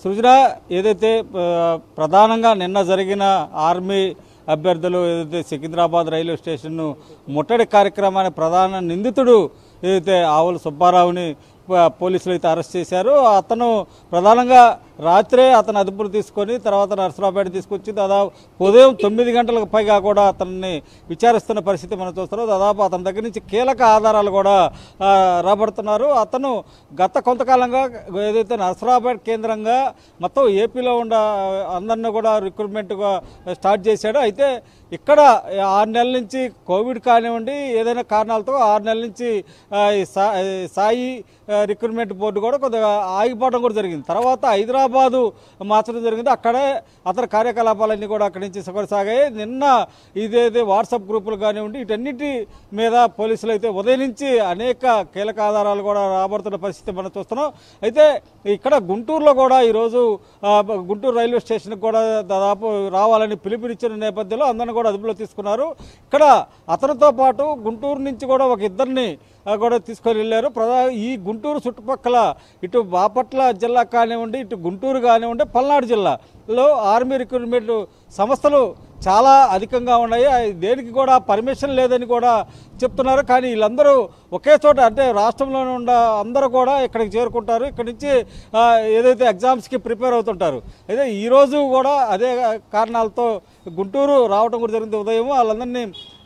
సృజన ఏదైతే ప్రధానంగా నిన్న జరిగిన ఆర్మీ అభ్యర్థులు ఏదైతే సికింద్రాబాద్ రైల్వే స్టేషన్ను ముట్టడి కార్యక్రమాన్ని ప్రధాన నిందితుడు ఏదైతే ఆవుల సుబ్బారావుని పోలీసులు అయితే అరెస్ట్ చేశారు. అతను ప్రధానంగా రాత్రే అతను అదుపులు తీసుకొని తర్వాత నర్సరావుపేట తీసుకొచ్చి దాదాపు ఉదయం తొమ్మిది గంటలకు పైగా కూడా అతన్ని విచారిస్తున్న పరిస్థితి మనం చూస్తున్నాం. దాదాపు అతని దగ్గర నుంచి కీలక ఆధారాలు కూడా రాబడుతున్నారు. అతను గత కొంతకాలంగా ఏదైతే నర్సరావుపేట కేంద్రంగా మొత్తం ఏపీలో ఉన్న అందరినీ కూడా రిక్రూట్మెంట్గా స్టార్ట్ చేశాడు. అయితే ఇక్కడ ఆరు నెలల నుంచి కోవిడ్ కానివ్వండి ఏదైనా కారణాలతో ఆరు నెలల నుంచి సాయి రిక్రూట్మెంట్ బోర్డు కూడా కొద్దిగా ఆగిపోవడం కూడా జరిగింది. తర్వాత హైదరాబాదు మార్చడం జరిగింది. అక్కడే అతని కార్యకలాపాలన్నీ కూడా అక్కడి నుంచి కొనసాగాయి. నిన్న ఇదేదే వాట్సాప్ గ్రూపులు కానివ్వండి వీటన్నిటి మీద పోలీసులు అయితే ఉదయం నుంచి అనేక కీలక ఆధారాలు కూడా రాబడుతున్న పరిస్థితి మనం చూస్తున్నాం. అయితే ఇక్కడ గుంటూరులో కూడా ఈరోజు గుంటూరు రైల్వే స్టేషన్కి కూడా దాదాపు రావాలని పిలుపునిచ్చిన నేపథ్యంలో అందరిని కూడా అదుపులో తీసుకున్నారు. ఇక్కడ అతనితో పాటు గుంటూరు నుంచి కూడా ఒక ఇద్దరిని కూడా తీసుకొని వెళ్ళారు. ప్రధా ఈ గుంటూరు చుట్టుపక్కల ఇటు బాపట్ల జిల్లా కానివ్వండి ఇటు గుంటూరు కానివ్వండి పల్నాడు జిల్లా. లో ఆర్మీ రిక్రూట్మెంట్ సంస్థలు చాలా అధికంగా ఉన్నాయి. దేనికి కూడా పర్మిషన్ లేదని కూడా చెప్తున్నారు. కానీ వీళ్ళందరూ ఒకే చోట అంటే రాష్ట్రంలోనే ఉన్న అందరూ కూడా ఇక్కడికి చేరుకుంటారు. ఇక్కడి నుంచి ఏదైతే ఎగ్జామ్స్కి ప్రిపేర్ అవుతుంటారు అయితే ఈరోజు కూడా అదే కారణాలతో గుంటూరు రావడం కూడా జరిగింది. ఉదయం వాళ్ళందరినీ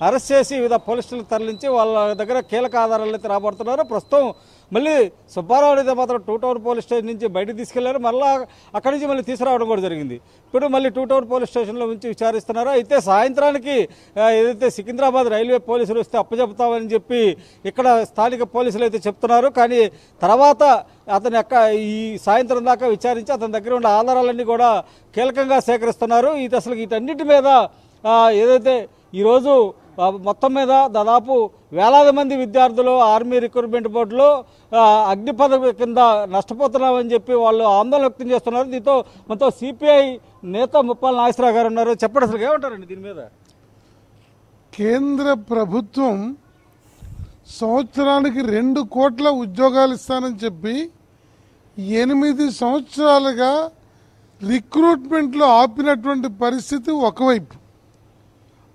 అరెస్ట్ చేసి వివిధ పోలీస్ తరలించి వాళ్ళ దగ్గర కీలక ఆధారాలు అయితే రాబడుతున్నారు. ప్రస్తుతం మళ్ళీ సుబ్బారావు అయితే మాత్రం టూ టౌన్ పోలీస్ స్టేషన్ నుంచి బయటకు తీసుకెళ్ళారు. మళ్ళీ అక్కడి నుంచి మళ్ళీ తీసుకురావడం కూడా జరిగింది. ఇప్పుడు మళ్ళీ టూ టౌన్ పోలీస్ స్టేషన్లో ఉంచి విచారిస్తున్నారు? అయితే సాయంత్రానికి ఏదైతే సికింద్రాబాద్ రైల్వే పోలీసులు వస్తే అప్పచెప్తామని చెప్పి ఇక్కడ స్థానిక పోలీసులు అయితే చెప్తున్నారు. కానీ తర్వాత అతని యొక్క ఈ సాయంత్రం దాకా విచారించి అతని దగ్గర ఉన్న ఆధారాలన్నీ కూడా కీలకంగా సేకరిస్తున్నారు. ఇది అసలు వీటన్నిటి మీద ఏదైతే ఈరోజు మొత్తం మీద దాదాపు వేలాది మంది విద్యార్థులు ఆర్మీ రిక్రూట్మెంట్ బోర్డులో ఆ, అగ్ని పదవి కింద నష్టపోతున్నామని చెప్పి వాళ్ళు ఆందోళన వ్యక్తం చేస్తున్నారు. దీంతో మొత్తం సిపిఐ నేత ముప్పాల నాగేశ్వరరావు గారు ఉన్నారు. చెప్పండి అసలు ఏమంటారండి దీని మీద? కేంద్ర ప్రభుత్వం సంవత్సరానికి రెండు కోట్ల ఉద్యోగాలు ఇస్తానని చెప్పి ఎనిమిది సంవత్సరాలుగా రిక్రూట్మెంట్లో ఆపినటువంటి పరిస్థితి ఒకవైపు.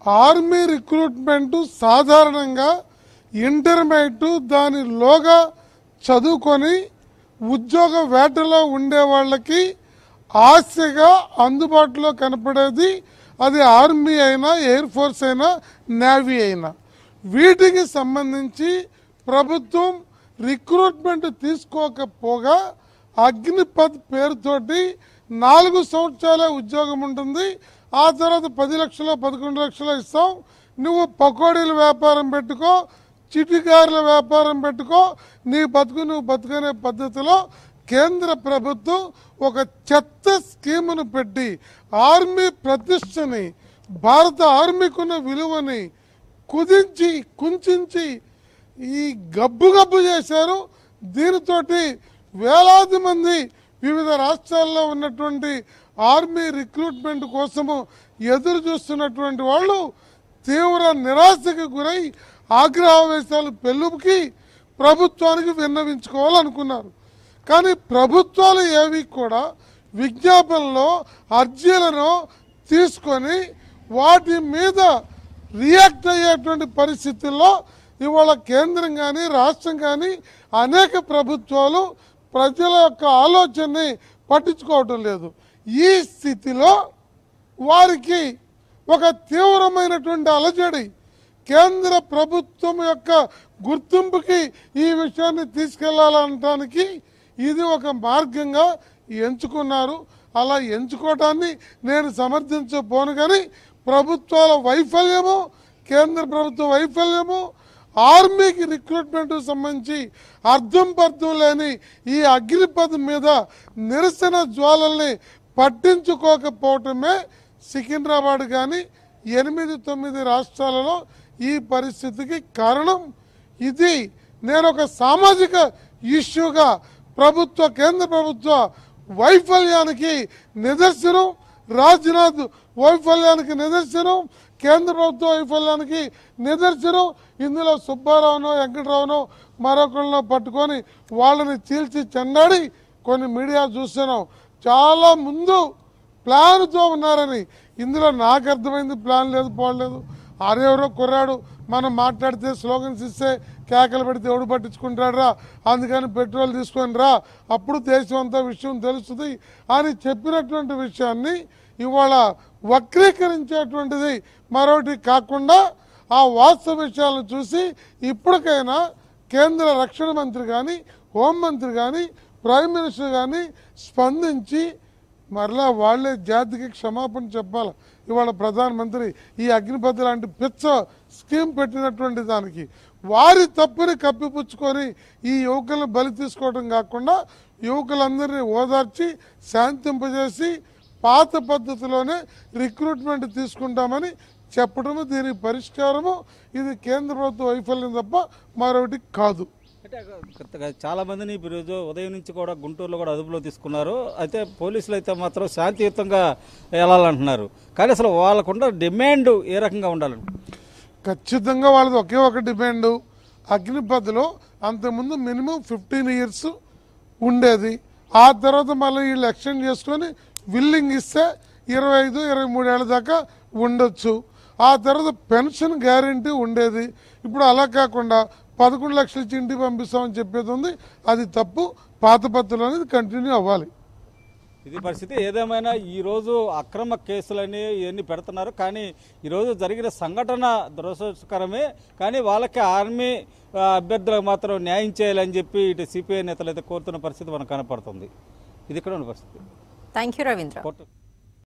ఆర్మీ రిక్రూట్మెంట్ సాధారణంగా ఇంటర్మీడియట్ దానిలోగా చదువుకొని ఉద్యోగ వేటలో ఉండే వాళ్ళకి ఆశగా అందుబాటులో కనపడేది అది ఆర్మీ అయినా ఎయిర్ ఫోర్స్ అయినా నేవీ అయినా. వీటికి సంబంధించి ప్రభుత్వం రిక్రూట్మెంట్ తీసుకోకపోగా అగ్నిపథ్ పేరుతోటి నాలుగు సంవత్సరాల ఉద్యోగం ఉంటుంది. ఆ తర్వాత పది లక్షలు పదకొండు లక్షలు ఇస్తాం. నువ్వు పకోడీల వ్యాపారం పెట్టుకో చిటికారుల వ్యాపారం పెట్టుకో. నీ బతుకు నువ్వు బతుకనే పద్ధతిలో కేంద్ర ప్రభుత్వం ఒక చెత్త స్కీమును పెట్టి ఆర్మీ ప్రతిష్టని భారత ఆర్మీకున్న విలువని కుదించి కుంచించి ఈ గబ్బు గబ్బు చేశారు. దీనితోటి వేలాది మంది వివిధ రాష్ట్రాల్లో ఉన్నటువంటి ఆర్మీ రిక్రూట్మెంట్ కోసము ఎదురు చూస్తున్నటువంటి వాళ్ళు తీవ్ర నిరాశకు గురై ఆగ్రహావేశాలు పెళ్ళుకి ప్రభుత్వానికి విన్నవించుకోవాలనుకున్నారు. కానీ ప్రభుత్వాలు ఏవి కూడా విజ్ఞాపనలో అర్జీలను తీసుకొని వాటి మీద రియాక్ట్ అయ్యేటువంటి పరిస్థితుల్లో ఇవాళ కేంద్రం కానీ రాష్ట్రం కానీ అనేక ప్రభుత్వాలు ప్రజల యొక్క ఆలోచనని పట్టించుకోవటం లేదు. ఈ స్థితిలో వారికి ఒక తీవ్రమైనటువంటి అలజడి. కేంద్ర ప్రభుత్వం యొక్క గుర్తింపుకి ఈ విషయాన్ని తీసుకెళ్ళాలనటానికి ఇది ఒక మార్గంగా ఎంచుకున్నారు. అలా ఎంచుకోవటాన్ని నేను సమర్థించబోను కానీ ప్రభుత్వాల వైఫల్యము కేంద్ర ప్రభుత్వ వైఫల్యము ఆర్మీకి రిక్రూట్మెంట్ సంబంధించి అర్థం పర్థం లేని ఈ అగ్నిపథ్ మీద నిరసన జ్వాలల్ని పట్టించుకోకపోవటమే సికింద్రాబాద్ కానీ ఎనిమిది తొమ్మిది రాష్ట్రాలలో ఈ పరిస్థితికి కారణం. ఇది నేను ఒక సామాజిక ఇష్యూగా ప్రభుత్వ కేంద్ర ప్రభుత్వ వైఫల్యానికి నిదర్శనం. రాజ్నాథ్ వైఫల్యానికి నిదర్శనం. కేంద్ర ప్రభుత్వ వైఫల్యానికి నిదర్శనం. ఇందులో సుబ్బారావునో వెంకటరావునో మరొకళ్ళను పట్టుకొని వాళ్ళని చీల్చి చెండాడి కొన్ని మీడియా చూస్తున్నాం. చాలా ముందు ప్లాన్తో ఉన్నారని. ఇందులో నాకు అర్థమైంది ప్లాన్ లేదు పోలేదు ఆరెవరో కుర్రాడు. మనం మాట్లాడితే స్లోగన్స్ ఇస్తే కేకలు పెడితే ఎవడు పట్టించుకుంటాడురా అందుకని పెట్రోల్ తీసుకొని రా. అప్పుడు దేశం అంతా విషయం తెలుస్తుంది అని చెప్పినటువంటి విషయాన్ని ఇవాళ వక్రీకరించేటువంటిది మరొకటి కాకుండా ఆ వాస్తవ విషయాలను చూసి ఇప్పటికైనా కేంద్ర రక్షణ మంత్రి కానీ హోంమంత్రి కానీ ప్రైమ్ మినిస్టర్ కానీ స్పందించి మరలా వాళ్ళే జాతికి క్షమాపణ చెప్పాలి. ఇవాళ ప్రధానమంత్రి ఈ అగ్నిపథ లాంటి పిచ్చ స్కీమ్ పెట్టినటువంటి దానికి వారి తప్పుని కప్పిపుచ్చుకొని ఈ యువకులను బలి తీసుకోవడం కాకుండా యువకులందరినీ ఓదార్చి శాంతింపజేసి పాత పద్ధతిలోనే రిక్రూట్మెంట్ తీసుకుంటామని చెప్పడము దీనికి పరిష్కారము ఇది కేంద్ర ప్రభుత్వ వైఫల్యం తప్ప మరొకటి కాదు. అంటే చాలా మందిని ఈరోజు ఉదయం నుంచి కూడా గుంటూరులో కూడా అదుపులో తీసుకున్నారు. అయితే పోలీసులు అయితే మాత్రం శాంతియుతంగా వెళ్ళాలంటున్నారు. కానీ అసలు వాళ్ళకుండా డిమాండ్ ఏ రకంగా ఉండాలని ఖచ్చితంగా వాళ్ళది ఒకే ఒక డిమాండ్. అగ్నిపథలో అంతకుముందు మినిమం ఫిఫ్టీన్ ఇయర్స్ ఉండేది. ఆ తర్వాత మళ్ళీ వీళ్ళు ఎక్స్టెండ్ చేసుకొని విల్లింగ్ ఇస్తే ఇరవై ఐదు ఇరవై మూడేళ్ళ దాకా ఉండొచ్చు. ఆ తర్వాత పెన్షన్ గ్యారంటీ ఉండేది. ఇప్పుడు అలా కాకుండా పదకొండు లక్షలు ఇచ్చి ఇంటికి పంపిస్తామని చెప్పేది ఉంది. అది తప్పు. పాత పద్ధతులు అనేది కంటిన్యూ అవ్వాలి. ఇది పరిస్థితి. ఏదేమైనా ఈ రోజు అక్రమ కేసులని ఇవన్నీ పెడుతున్నారు. కానీ ఈరోజు జరిగిన సంఘటన దురదృష్టకరమే. కానీ వాళ్ళకి ఆర్మీ అభ్యర్థులకు మాత్రం న్యాయం చేయాలని చెప్పి ఇటు సిపిఐ నేతలు అయితే కోరుతున్న పరిస్థితి మనకు కనపడుతుంది. ఇది ఇక్కడ ఉన్న పరిస్థితి. Thank you Ravindra court